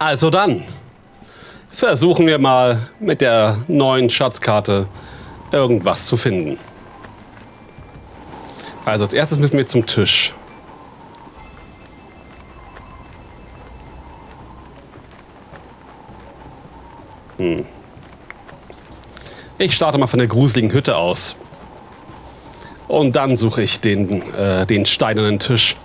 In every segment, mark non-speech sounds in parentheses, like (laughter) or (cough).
Also dann, versuchen wir mal mit der neuen Schatzkarte irgendwas zu finden. Also als erstes müssen wir zum Tisch. Hm. Ich starte mal von der gruseligen Hütte aus. Und dann suche ich den, äh, den steinernen Tisch.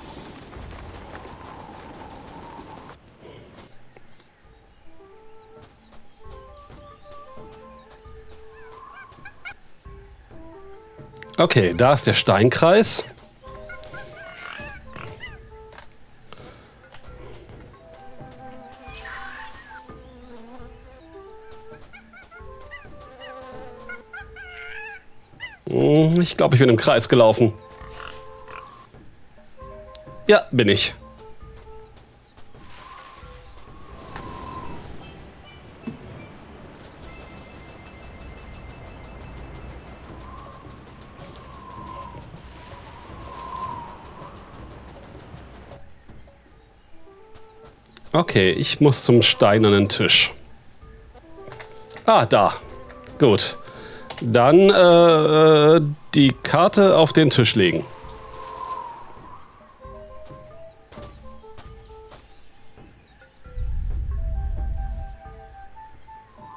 Okay, da ist der Steinkreis. Hm, ich glaube, ich bin im Kreis gelaufen. Ja, bin ich. Okay, ich muss zum steinernen Tisch. Ah, da. Gut. Dann äh, äh, die Karte auf den Tisch legen.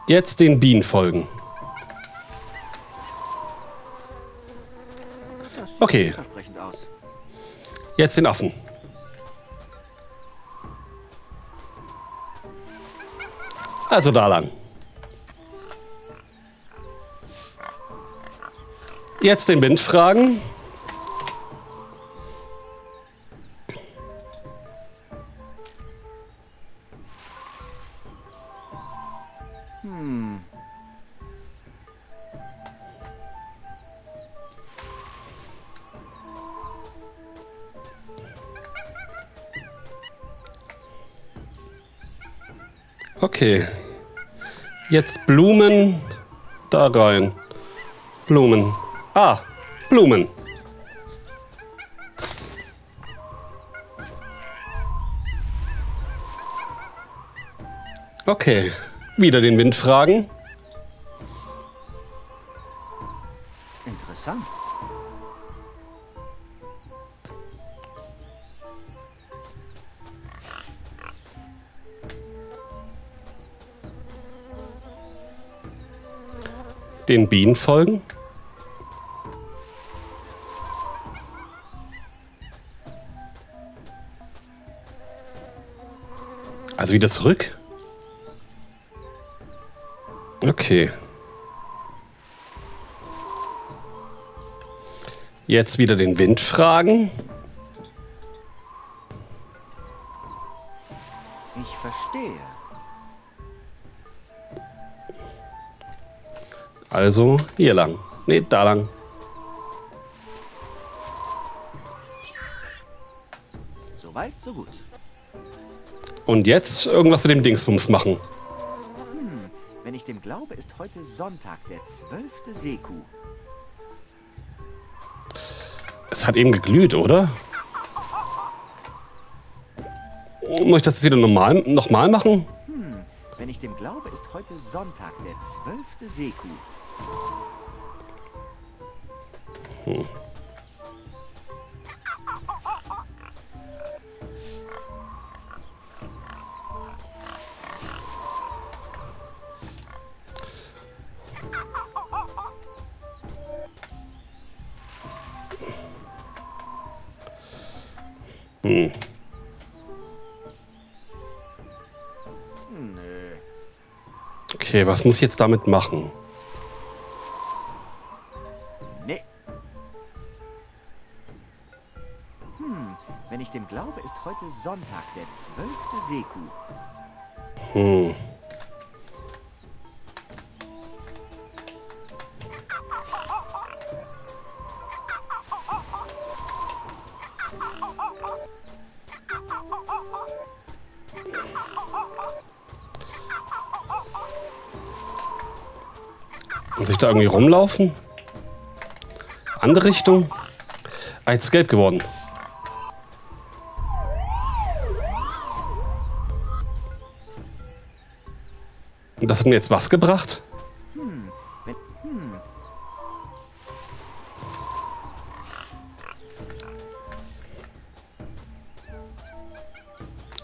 Jetzt den Bienen folgen. Okay. Jetzt den Affen. Also da lang. Jetzt den Wind fragen. Hm. Okay. Jetzt Blumen da rein. Blumen. Ah, Blumen. Okay, wieder den Wind fragen. Interessant. Den Bienen folgen. Also wieder zurück? Okay. Jetzt wieder den Wind fragen. Ich verstehe. Also hier lang. Nee, da lang. Soweit, so gut. Und jetzt irgendwas mit dem Dingsbums machen. Hm, wenn ich dem glaube, ist heute Sonntag, der 12. Seku. Es hat eben geglüht, oder? Muss ich das jetzt wieder normal, nochmal machen? Hm, wenn ich dem glaube, ist heute Sonntag, der 12. Seku. Hm. Hm. Nö. Okay, was muss ich jetzt damit machen? Sonntag, der 12. Seku. Hm. Muss ich da irgendwie rumlaufen? Andere Richtung? Ah, jetzt ist gelb geworden. Das hat mir jetzt was gebracht?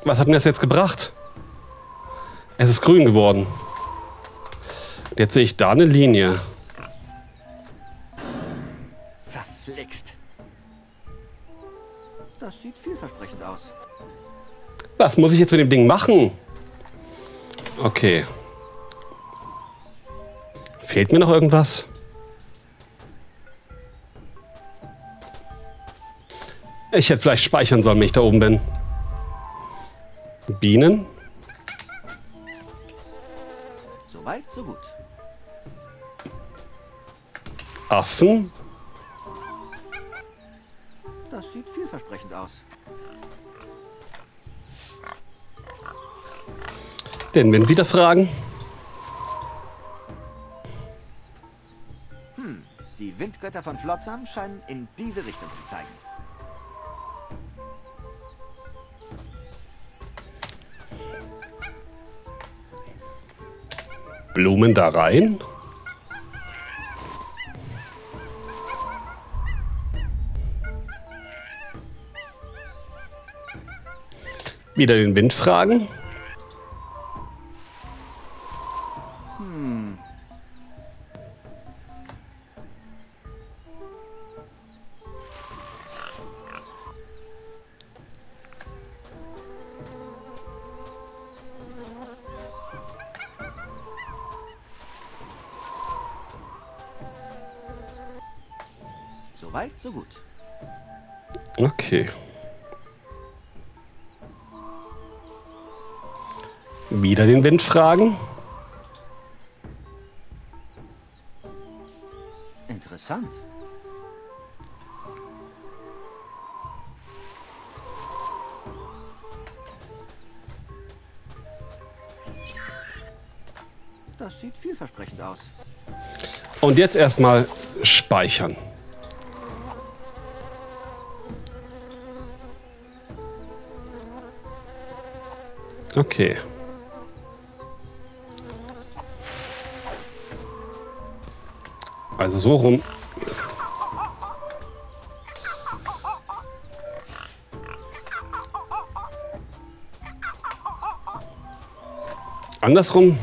Was hat mir das jetzt gebracht? Es ist grün geworden. Jetzt sehe ich da eine Linie. Verflixt. Das sieht vielversprechend aus. Was muss ich jetzt mit dem Ding machen? Okay. Fehlt mir noch irgendwas? Ich hätte vielleicht speichern sollen, wenn ich da oben bin. Bienen? So weit, so gut. Affen? Das sieht vielversprechend aus. Den Wind wieder fragen? Windgötter von Flotsam scheinen in diese Richtung zu zeigen. Blumen da rein? Wieder den Wind fragen? So gut. Okay. Wieder den Wind fragen? Interessant. Das sieht vielversprechend aus. Und jetzt erstmal speichern. Okay. Also so rum. Andersrum.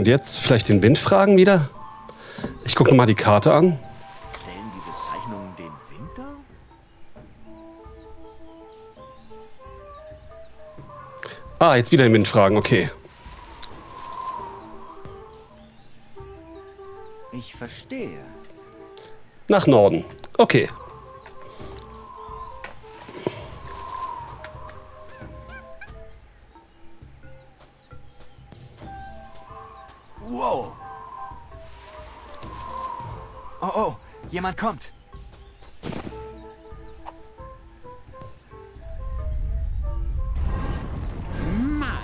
Und jetzt vielleicht den Wind fragen wieder? Ich gucke mal die Karte an. Stellen diese Zeichnungen den Winter? Ah, jetzt wieder den Wind fragen, okay. Ich verstehe. Nach Norden. Okay. Wow. Oh, oh, jemand kommt. Mann!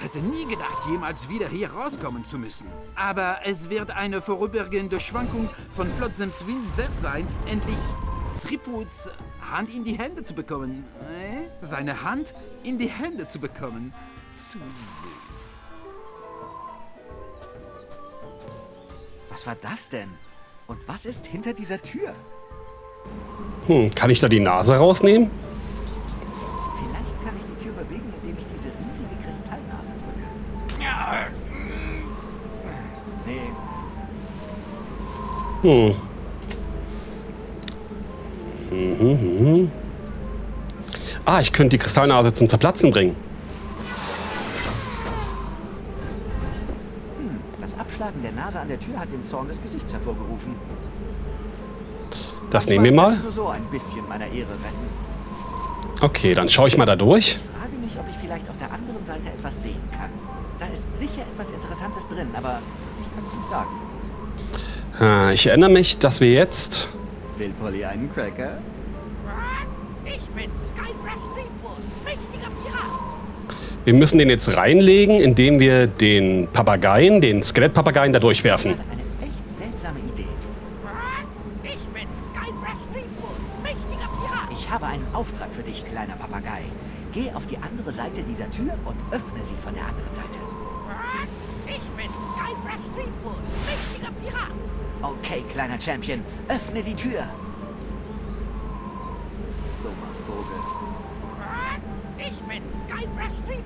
Hätte nie gedacht, jemals wieder hier rauskommen zu müssen. Aber es wird eine vorübergehende Schwankung von Flotsems Wind wert sein, endlich Zriputs Hand in die Hände zu bekommen. Äh? Seine Hand in die Hände zu bekommen. Zu süß. Was war das denn? Und was ist hinter dieser Tür? Hm, kann ich da die Nase rausnehmen? Vielleicht kann ich die Tür bewegen, indem ich diese riesige Kristallnase drücke. Nee, Hm. Mhm, mhm. Ah, ich könnte die Kristallnase zum Zerplatzen bringen. Nase an der Tür hat den Zorn des Gesichts hervorgerufen. Das nehmen wir mal. So ein bisschen meiner Ehre retten. Okay, dann schaue ich mal da durch. Ich frage mich, ob ich vielleicht auf der anderen Seite etwas sehen kann. Da ist sicher etwas Interessantes drin, aber ich kann es nicht sagen. Ah, Ich erinnere mich, dass wir jetzt... Will Polly einen Cracker? Ich bin Skybrush Fleetwood, mächtiger Pirat. Wir müssen den jetzt reinlegen, indem wir den Papageien, den Skelettpapageien da durchwerfen. Ich habe einen Auftrag für dich, kleiner Papagei. Geh auf die andere Seite dieser Tür und öffne sie von der anderen Seite. Ich bin Skybrush Threepwood, mächtiger Pirat. Okay, kleiner Champion, öffne die Tür. Dummer Vogel. Ich bin Skybrush Threepwood.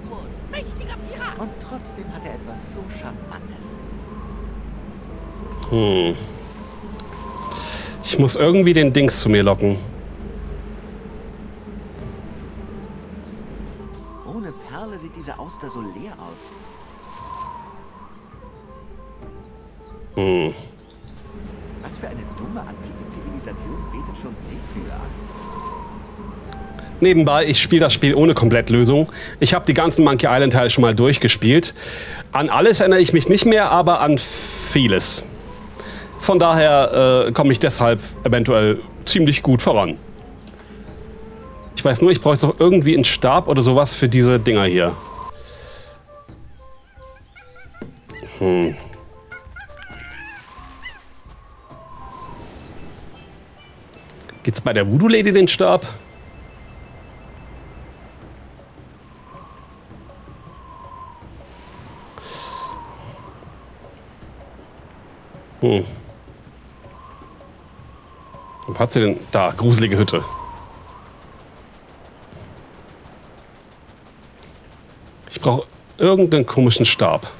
Und trotzdem hat er etwas so Charmantes. Hm. Ich muss irgendwie den Dings zu mir locken. Ohne Perle sieht diese Auster so leer aus. Hm. Was für eine dumme antike Zivilisation betet schon Seekühe an. Nebenbei, ich spiele das Spiel ohne Komplettlösung. Ich habe die ganzen Monkey Island Teile schon mal durchgespielt. An alles erinnere ich mich nicht mehr, aber an vieles. Von daher äh, komme ich deshalb eventuell ziemlich gut voran. Ich weiß nur, ich brauche jetzt noch irgendwie einen Stab oder sowas für diese Dinger hier. Hm. Gibt's bei der Voodoo Lady den Stab? Hm. Wo hat sie denn? Da, gruselige Hütte. Ich brauche irgendeinen komischen Stab.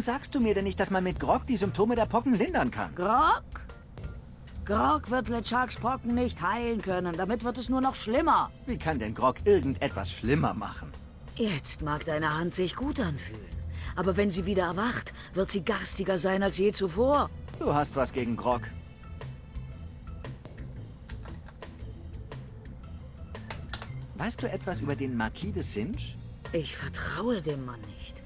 Warum sagst du mir denn nicht, dass man mit Grog die Symptome der Pocken lindern kann? Grog? Grog wird LeChucks Pocken nicht heilen können. Damit wird es nur noch schlimmer. Wie kann denn Grog irgendetwas schlimmer machen? Jetzt mag deine Hand sich gut anfühlen. Aber wenn sie wieder erwacht, wird sie garstiger sein als je zuvor. Du hast was gegen Grog. Weißt du etwas über den Marquis de Singe? Ich vertraue dem Mann nicht.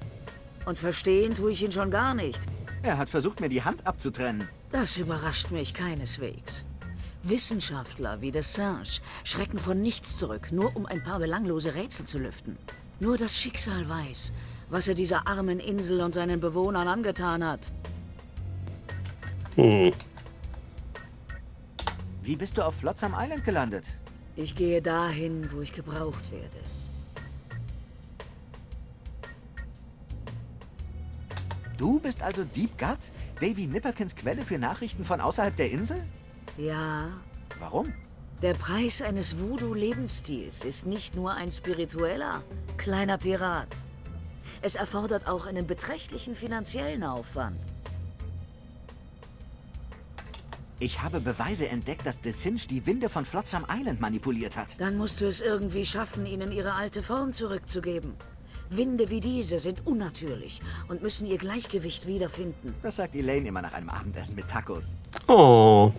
Und verstehen tue ich ihn schon gar nicht. Er hat versucht, mir die Hand abzutrennen. Das überrascht mich keineswegs. Wissenschaftler wie Dessange schrecken von nichts zurück, nur um ein paar belanglose Rätsel zu lüften. Nur das Schicksal weiß, was er dieser armen Insel und seinen Bewohnern angetan hat. Hm. Wie bist du auf Flotsam Island gelandet? Ich gehe dahin, wo ich gebraucht werde. Du bist also Deep Gut? Davy Nipperkins Quelle für Nachrichten von außerhalb der Insel? Ja, Warum? der Preis eines Voodoo-Lebensstils ist nicht nur ein spiritueller, kleiner Pirat. Es erfordert auch einen beträchtlichen finanziellen Aufwand. Ich habe Beweise entdeckt, dass DeSinge die Winde von Flotsam Island manipuliert hat. Dann musst du es irgendwie schaffen, ihnen ihre alte Form zurückzugeben. Winde wie diese sind unnatürlich und müssen ihr Gleichgewicht wiederfinden. Das sagt Elaine immer nach einem Abendessen mit Tacos. Oh.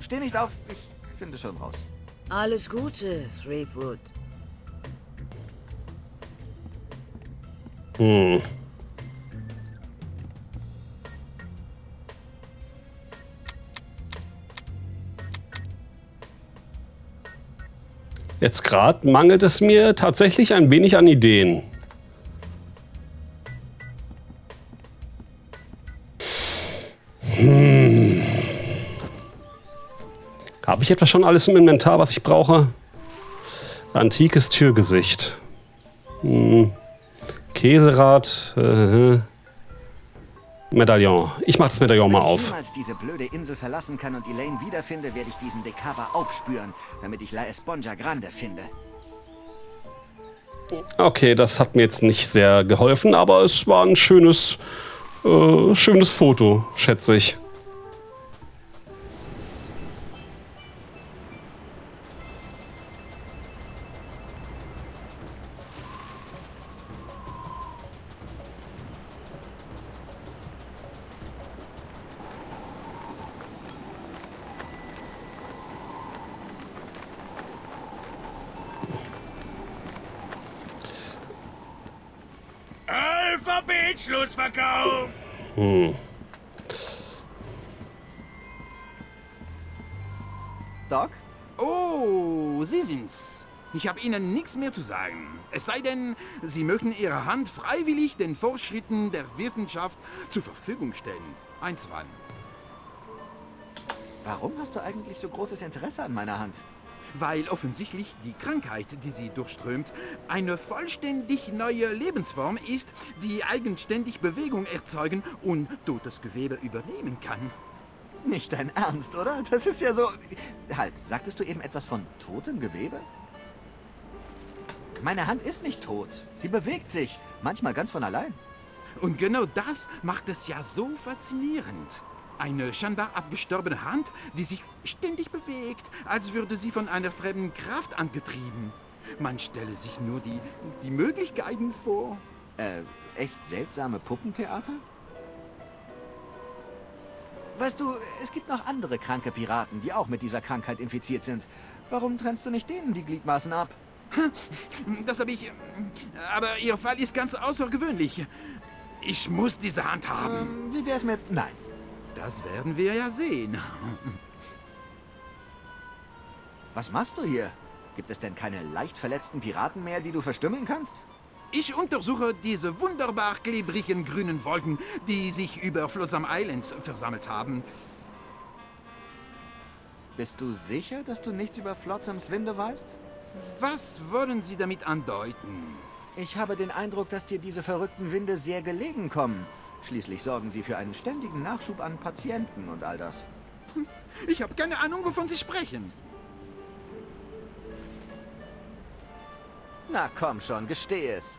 Steh nicht auf, ich finde schon raus. Alles Gute, Threepwood. Hm. Jetzt gerade mangelt es mir tatsächlich ein wenig an Ideen. Hm. Habe ich etwa schon alles im Inventar, was ich brauche? Antikes Türgesicht. Hm. Käserad. Äh, Medaillon. Ich mach das Medaillon mal Wenn ich auf. jemals diese blöde Insel verlassen kann und Elaine wiederfinde, werde ich diesen Dekava aufspüren, damit ich La Esponja Grande finde. Okay, das hat mir jetzt nicht sehr geholfen, aber es war ein schönes, äh, schönes Foto, schätze ich. Schlussverkauf! Doc? Oh, Sie sind's. Ich habe Ihnen nichts mehr zu sagen. Es sei denn, Sie möchten Ihre Hand freiwillig den Fortschritten der Wissenschaft zur Verfügung stellen. Einzwann. Warum hast du eigentlich so großes Interesse an meiner Hand? Weil offensichtlich die Krankheit, die sie durchströmt, eine vollständig neue Lebensform ist, die eigenständig Bewegung erzeugen und totes Gewebe übernehmen kann. Nicht dein Ernst, oder? Das ist ja so... Halt, sagtest du eben etwas von totem Gewebe? Meine Hand ist nicht tot. Sie bewegt sich. Manchmal ganz von allein. Und genau das macht es ja so faszinierend. Eine scheinbar abgestorbene Hand, die sich ständig bewegt, als würde sie von einer fremden Kraft angetrieben. Man stelle sich nur die, die Möglichkeiten vor. Äh, echt seltsame Puppentheater? Weißt du, es gibt noch andere kranke Piraten, die auch mit dieser Krankheit infiziert sind. Warum trennst du nicht denen die Gliedmaßen ab? Das habe ich... Aber Ihr Fall ist ganz außergewöhnlich. Ich muss diese Hand haben. Ähm, wie wär's mit... Nein. Das werden wir ja sehen. Was machst du hier? Gibt es denn keine leicht verletzten Piraten mehr, die du verstümmeln kannst? Ich untersuche diese wunderbar klebrigen grünen Wolken, die sich über Flotsam Islands versammelt haben. Bist du sicher, dass du nichts über Flotsams Winde weißt? Was wollen Sie damit andeuten? Ich habe den Eindruck, dass dir diese verrückten Winde sehr gelegen kommen. Schließlich sorgen sie für einen ständigen Nachschub an Patienten und all das. Ich habe keine Ahnung, wovon Sie sprechen. Na komm schon, gesteh es.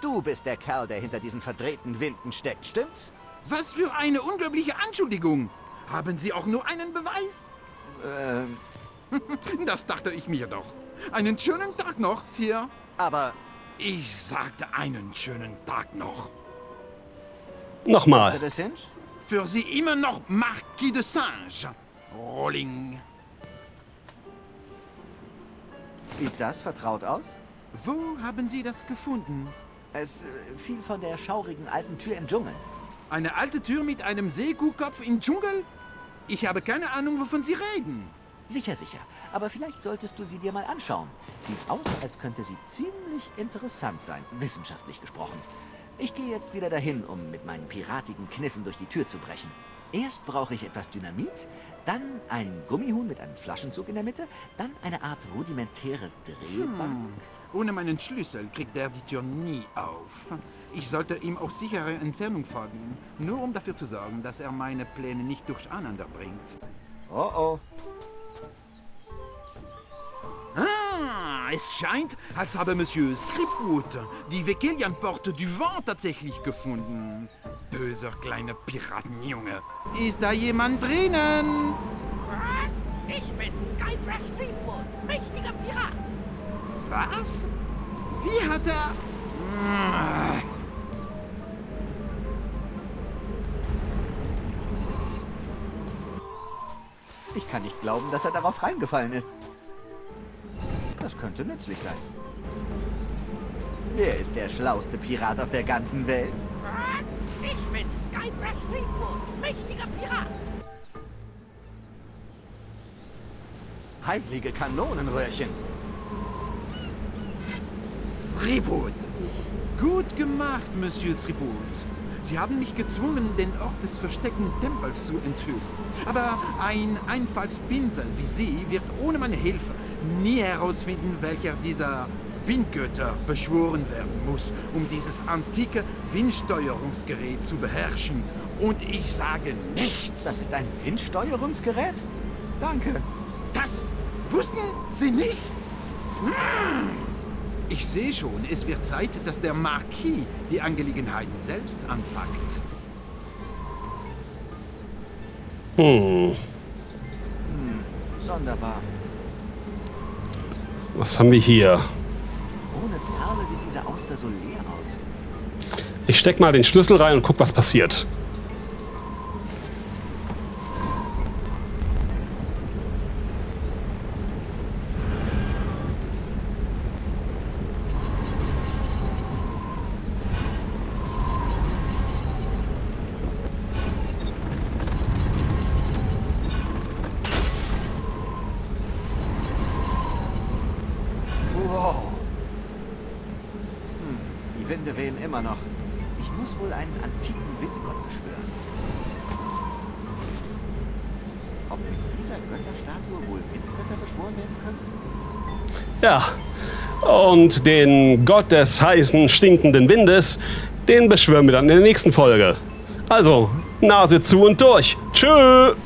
Du bist der Kerl, der hinter diesen verdrehten Winden steckt, stimmt's? Was für eine unglaubliche Anschuldigung! Haben Sie auch nur einen Beweis? Ähm, (laughs) Das dachte ich mir doch. Einen schönen Tag noch, Sir. aber Ich sagte einen schönen Tag noch. Nochmal. Für Sie immer noch Marquis de Singe. Rolling. Sieht das vertraut aus? Wo haben Sie das gefunden? Es äh, fiel von der schaurigen alten Tür im Dschungel. Eine alte Tür mit einem Seekuhkopf im Dschungel? Ich habe keine Ahnung, wovon Sie reden. Sicher, sicher. Aber vielleicht solltest du sie dir mal anschauen. Sieht aus, als könnte sie ziemlich interessant sein, wissenschaftlich gesprochen. Ich gehe jetzt wieder dahin, um mit meinen piratigen Kniffen durch die Tür zu brechen. Erst brauche ich etwas Dynamit, dann ein Gummihuhn mit einem Flaschenzug in der Mitte, dann eine Art rudimentäre Drehbank. Ohne meinen Schlüssel kriegt er die Tür nie auf. Ich sollte ihm auf sichere Entfernung folgen, nur um dafür zu sorgen, dass er meine Pläne nicht durcheinander bringt. Oh oh. Ah, es scheint, als habe Monsieur Sripwood die Vekelian-Porte du Vent tatsächlich gefunden. Böser kleiner Piratenjunge. Ist da jemand drinnen? Ich bin Skybrush Threepwood, mächtiger Pirat. Was? Wie hat er... Ah. Ich kann nicht glauben, dass er darauf reingefallen ist. Das könnte nützlich sein. Wer ist der schlauste Pirat auf der ganzen Welt? Ich bin Skybrush Threepwood, mächtiger Pirat. Heilige Kanonenröhrchen. Sripwood. Gut gemacht, Monsieur Sripwood. Sie haben mich gezwungen, den Ort des versteckten Tempels zu enthüllen. Aber ein Einfallspinsel wie Sie wird ohne meine Hilfe nie herausfinden, welcher dieser Windgötter beschworen werden muss, um dieses antike Windsteuerungsgerät zu beherrschen. Und ich sage nichts. Das ist ein Windsteuerungsgerät? Danke. Das wussten Sie nicht? Hm. Ich sehe schon, es wird Zeit, dass der Marquis die Angelegenheiten selbst anpackt. Hm. Sonderbar. Was haben wir hier? Ohne Perle sieht diese Auster so leer aus. Ich steck mal den Schlüssel rein und guck, was passiert. Immer noch. Ich muss wohl einen antiken Windgott beschwören. Ob mit dieser Götterstatue wohl Windgötter beschworen werden können? Ja. Und den Gott des heißen, stinkenden Windes, den beschwören wir dann in der nächsten Folge. Also, Nase zu und durch. Tschüss.